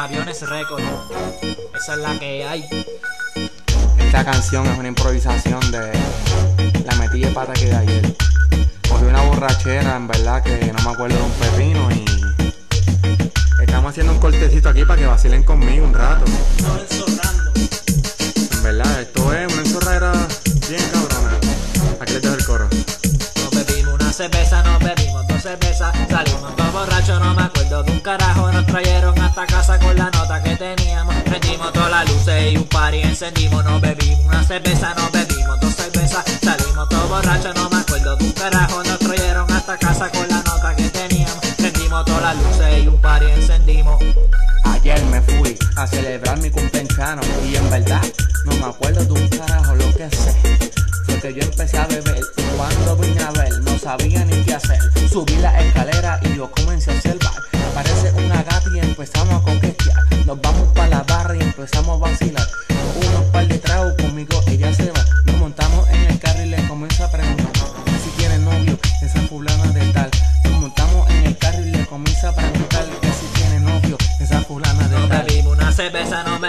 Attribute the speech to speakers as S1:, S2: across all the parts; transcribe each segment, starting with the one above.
S1: Aviones Record. Esa es la que hay.
S2: Esta canción es una improvisación de la metí de pata que de ayer. Cogí una borrachera, en verdad que no me acuerdo de un pepino y estamos haciendo un cortecito aquí para que vacilen conmigo un rato.
S1: No bebimos una cerveza, nos bebimos dos cervezas. Salimos dos borrachos, no me acuerdo de un carajo. Nos trajeron hasta casa con la nota que teníamos. Prendimos todas las luces y un party encendimos. Nos bebimos una cerveza, nos bebimos dos cervezas. Salimos todos borrachos, no me acuerdo de un carajo. Nos trajeron hasta casa con la nota que teníamos. Prendimos todas las luces y un party encendimos.
S2: Ayer me fui a celebrar mi cumpleaños y en verdad no me acuerdo de un carajo lo que sé. Fue que yo empecé a beber sabía ni qué hacer. Subí la escalera y yo comencé a observar. Aparece una gata y empezamos a coquetear. Nos vamos para la barra y empezamos a vacilar. Unos par de tragos conmigo,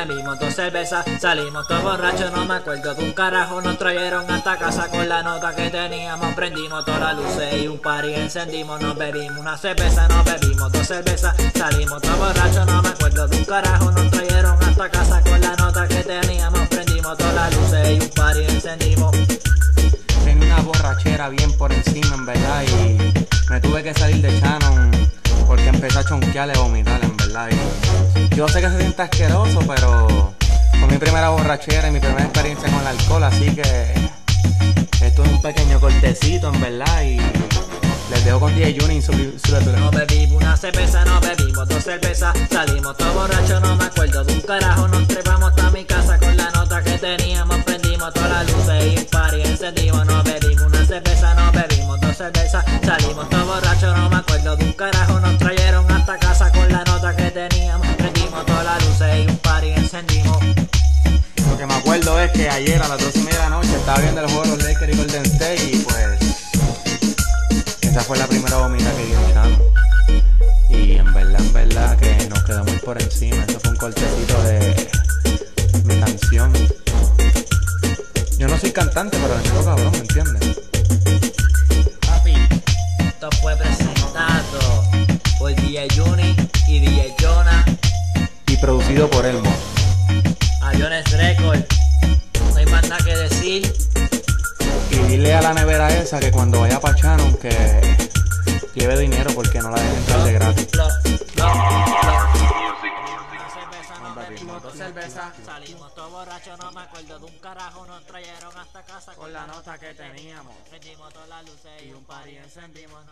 S1: bebimos dos cervezas. Salimos todos borrachos, no me acuerdo de un carajo. Nos trajeron hasta casa con la nota que teníamos. Prendimos todas las luces y un party encendimos. Nos bebimos una cerveza, nos bebimos dos cervezas. Salimos todos borrachos, no me acuerdo de un carajo. Nos trajeron hasta casa con la nota que teníamos. Prendimos todas las luces y un party encendimos.
S2: Tenía una borrachera bien por encima, en verdad, y me tuve que salir de Shannon porque empecé a chonquearle y vomitar, en verdad. Y yo sé que se siente asqueroso, pero fue mi primera borrachera y mi primera experiencia con el alcohol, así que esto es un pequeño cortecito, en verdad, y les dejo con DJ Juni y su, su lectura.
S1: Nos bebimos una cerveza, nos bebimos dos cervezas. Salimos todos borrachos, no me acuerdo de un carajo. Nos trepamos hasta mi casa con la nota que teníamos. Prendimos todas las luces y un party encendimos. Nos bebimos una cerveza, nos bebimos dos cervezas. Salimos todos borrachos, no me acuerdo de un carajo.
S2: Lo que me acuerdo es que ayer a las 12 y media de la noche estaba viendo el juego de los Lakers y Golden State y pues esa fue la primera vomita que dio Chano. Y en verdad, en verdad que nos quedó muy por encima. Eso fue un cortecito de mi canción. Yo no soy cantante, pero me tengo cabrón, ¿me entiendes?
S1: Papi, esto fue presentado por DJ Juni y DJ Jonah.
S2: Y producido por Elmo.
S1: Aviones Record. No hay más nada que decir.
S2: Y dile a la nevera esa que cuando vaya para Shannon que lleve dinero porque no la dejen entrar de gratis.
S1: Dos cervezas. Salimos todos borrachos, no me acuerdo de un carajo. Nos trajeron hasta casa con la nota que teníamos. Prendimos todas las luces y un party encendimos.